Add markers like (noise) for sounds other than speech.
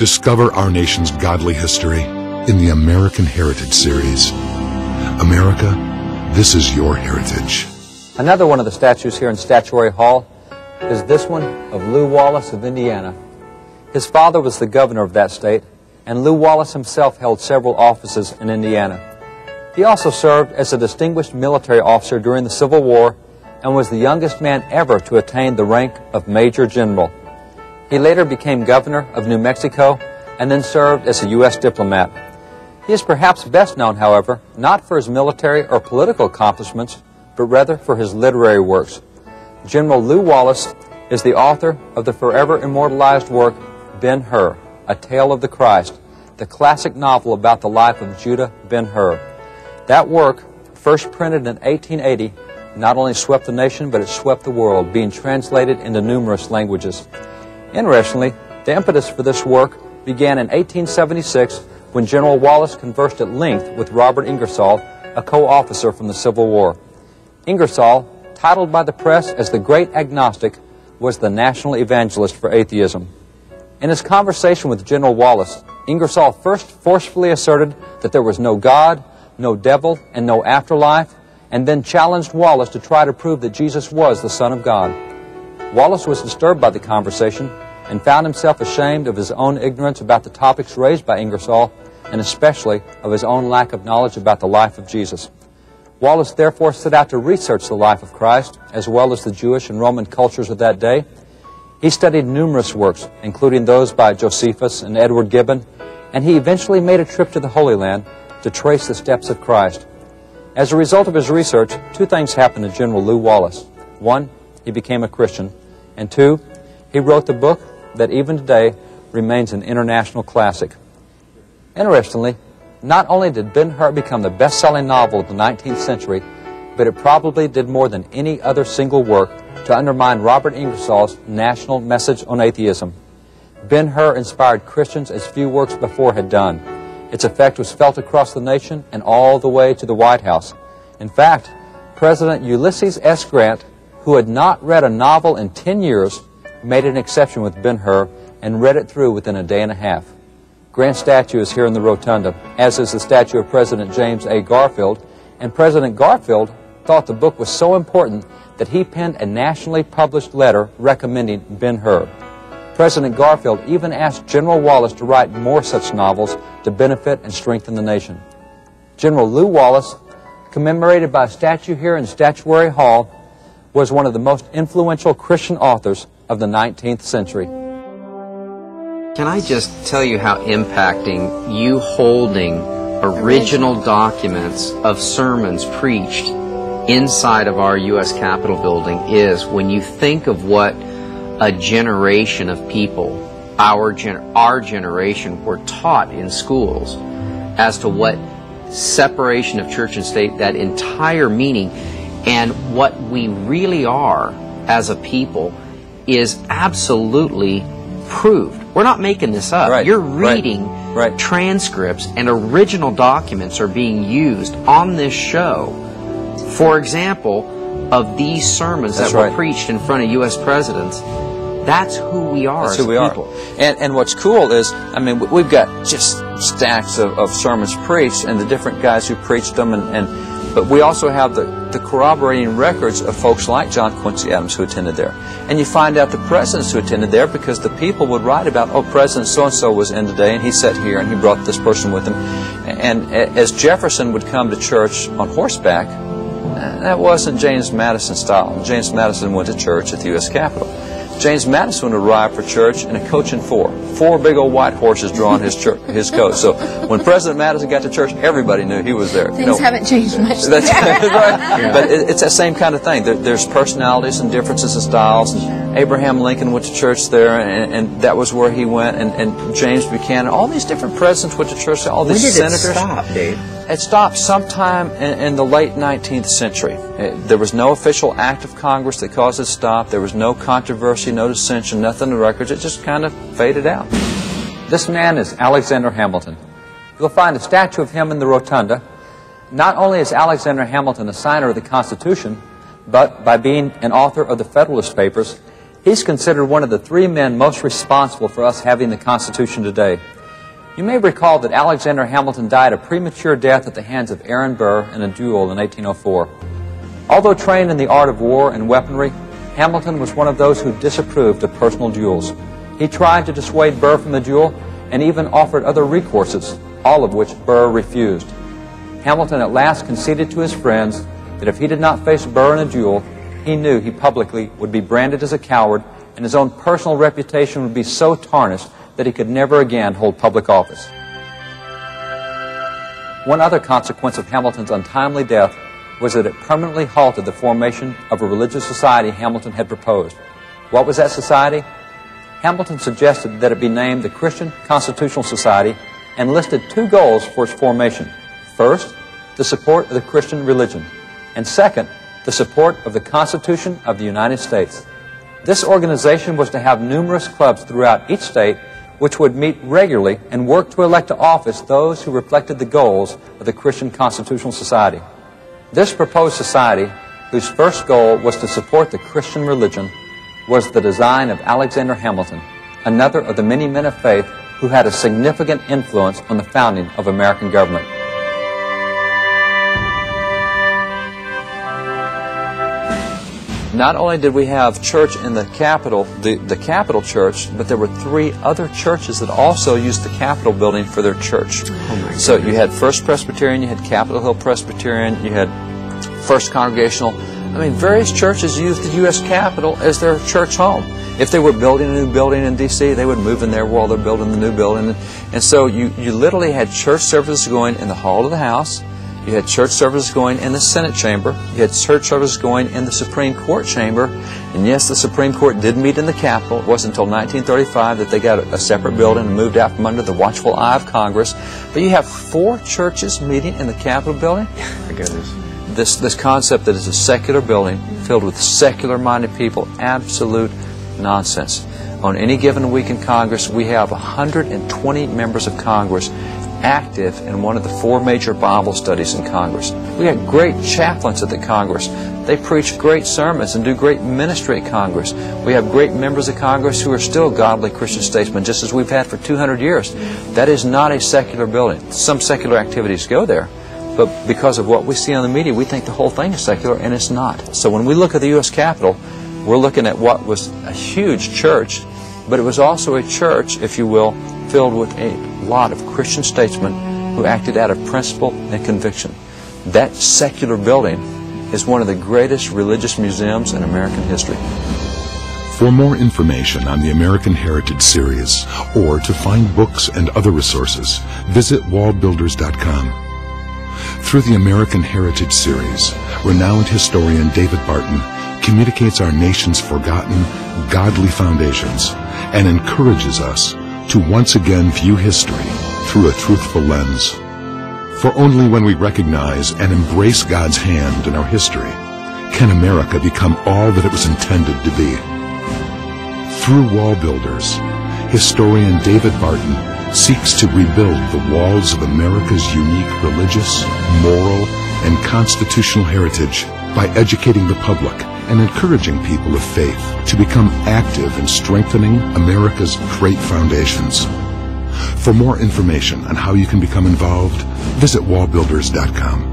Discover our nation's godly history in the American Heritage Series. America, this is your heritage. Another one of the statues here in Statuary Hall is this one of Lew Wallace of Indiana. His father was the governor of that state, and Lew Wallace himself held several offices in Indiana. He also served as a distinguished military officer during the Civil War and was the youngest man ever to attain the rank of Major General. He later became governor of New Mexico and then served as a U.S. diplomat. He is perhaps best known, however, not for his military or political accomplishments, but rather for his literary works. General Lew Wallace is the author of the forever immortalized work Ben-Hur, A Tale of the Christ, the classic novel about the life of Judah Ben-Hur. That work, first printed in 1880, not only swept the nation, but it swept the world, being translated into numerous languages. Interestingly, the impetus for this work began in 1876 when General Wallace conversed at length with Robert Ingersoll, a co-officer from the Civil War. Ingersoll, titled by the press as the Great Agnostic, was the national evangelist for atheism. In his conversation with General Wallace, Ingersoll first forcefully asserted that there was no God, no devil, and no afterlife, and then challenged Wallace to try to prove that Jesus was the Son of God. Wallace was disturbed by the conversation and found himself ashamed of his own ignorance about the topics raised by Ingersoll, and especially of his own lack of knowledge about the life of Jesus. Wallace therefore set out to research the life of Christ, as well as the Jewish and Roman cultures of that day. He studied numerous works, including those by Josephus and Edward Gibbon, and he eventually made a trip to the Holy Land to trace the steps of Christ. As a result of his research, two things happened to General Lew Wallace. One, he became a Christian, and two, he wrote the book that even today remains an international classic. Interestingly, not only did Ben-Hur become the best-selling novel of the 19th century, but it probably did more than any other single work to undermine Robert Ingersoll's national message on atheism. Ben-Hur inspired Christians as few works before had done. Its effect was felt across the nation and all the way to the White House. In fact, President Ulysses S. Grant, who had not read a novel in 10 years, made an exception with Ben-Hur and read it through within a day and a half. Grant's statue is here in the rotunda, as is the statue of President James A. Garfield, and President Garfield thought the book was so important that he penned a nationally published letter recommending Ben-Hur. President Garfield even asked General Wallace to write more such novels to benefit and strengthen the nation. General Lew Wallace, commemorated by a statue here in Statuary Hall, was one of the most influential Christian authors of the 19th century. Can I just tell you how impacting you holding original documents of sermons preached inside of our U.S. Capitol building is when you think of what a generation of people, our, gen- our generation, were taught in schools as to what separation of church and state, that entire meaning, and what we really are as a people is absolutely proved. We're not making this up. Right, You're reading right, right. transcripts and original documents are being used on this show. For example, of these sermons That's that were right. preached in front of U.S. presidents, that's who we are That's as who we people. are. And, and what's cool is, I mean, we- we've got just stacks of, of sermons preached and the different guys who preached them, and, and but we also have the, the corroborating records of folks like John Quincy Adams who attended there. And you find out the presidents who attended there because the people would write about, oh, President so-and-so was in today, and he sat here, and he brought this person with him. And as Jefferson would come to church on horseback, that wasn't James Madison style. James Madison went to church at the U.S. Capitol. James Madison arrived for church in a coach and four. Four big old white horses drawing his church, his coach. So when President Madison got to church, everybody knew he was there. Things You know, haven't changed much. (laughs) that's (laughs) right. But it, it's that same kind of thing. There, there's personalities and differences in styles. And Abraham Lincoln went to church there, and, and that was where he went. And, and James Buchanan, all these different presidents went to church. All When these did senators. it stop, Dave? It stopped sometime in, in the late 19th century. Uh, there was no official act of Congress that caused it to stop. There was no controversy, no dissension, nothing in the records. It just kind of faded out. This man is Alexander Hamilton. You'll find a statue of him in the rotunda. Not only is Alexander Hamilton a signer of the Constitution, but by being an author of the Federalist Papers, He's considered one of the three men most responsible for us having the Constitution today. You may recall that Alexander Hamilton died a premature death at the hands of Aaron Burr in a duel in 1804. Although trained in the art of war and weaponry, Hamilton was one of those who disapproved of personal duels. He tried to dissuade Burr from the duel and even offered other recourses, all of which Burr refused. Hamilton at last conceded to his friends that if he did not face Burr in a duel, he knew he publicly would be branded as a coward and his own personal reputation would be so tarnished that he could never again hold public office. One other consequence of Hamilton's untimely death was that it permanently halted the formation of a religious society Hamilton had proposed. What was that society? Hamilton suggested that it be named the Christian Constitutional Society and listed two goals for its formation. First, the support of the Christian religion, and second, the support of the Constitution of the United States. This organization was to have numerous clubs throughout each state which would meet regularly and work to elect to office those who reflected the goals of the Christian Constitutional Society. This proposed society, whose first goal was to support the Christian religion, was the design of Alexander Hamilton, another of the many men of faith who had a significant influence on the founding of American government. Not only did we have church in the Capitol, the, the Capitol Church, but there were three other churches that also used the Capitol building for their church. Oh so you had First Presbyterian, you had Capitol Hill Presbyterian, you had First Congregational. I mean, various churches used the U.S. Capitol as their church home. If they were building a new building in D.C., they would move in there while they're building the new building. And so you, you literally had church services going in the hall of the House, you had church services going in the Senate chamber. You had church services going in the Supreme Court chamber. And yes, the Supreme Court did meet in the Capitol. It wasn't until 1935 that they got a separate building and moved out from under the watchful eye of Congress. But you have four churches meeting in the Capitol building. (laughs) I goodness. This, this concept that it's a secular building filled with secular minded people, absolute nonsense. On any given week in Congress, we have 120 members of Congress active in one of the four major Bible studies in Congress. We got great chaplains at the Congress. They preach great sermons and do great ministry at Congress. We have great members of Congress who are still godly Christian statesmen, just as we've had for 200 years. That is not a secular building. Some secular activities go there, but because of what we see on the media, we think the whole thing is secular, and it's not. So when we look at the U.S. Capitol, we're looking at what was a huge church, but it was also a church, if you will, filled with a lot of Christian statesmen who acted out of principle and conviction. That secular building is one of the greatest religious museums in American history. For more information on the American Heritage Series or to find books and other resources, visit wallbuilders.com. Through the American Heritage Series, renowned historian David Barton communicates our nation's forgotten, godly foundations and encourages us to once again view history through a truthful lens. For only when we recognize and embrace God's hand in our history can America become all that it was intended to be. Through Wall Builders, historian David Barton seeks to rebuild the walls of America's unique religious, moral, and constitutional heritage by educating the public and encouraging people of faith to become active in strengthening America's great foundations. For more information on how you can become involved, visit wallbuilders.com.